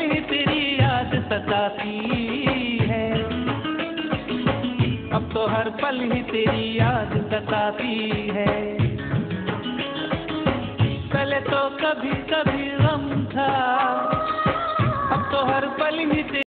पल तेरी याद सताती है। अब तो हर पल ही तेरी याद सताती है। पहले तो कभी कभी गम था, अब तो हर पल ही तेरी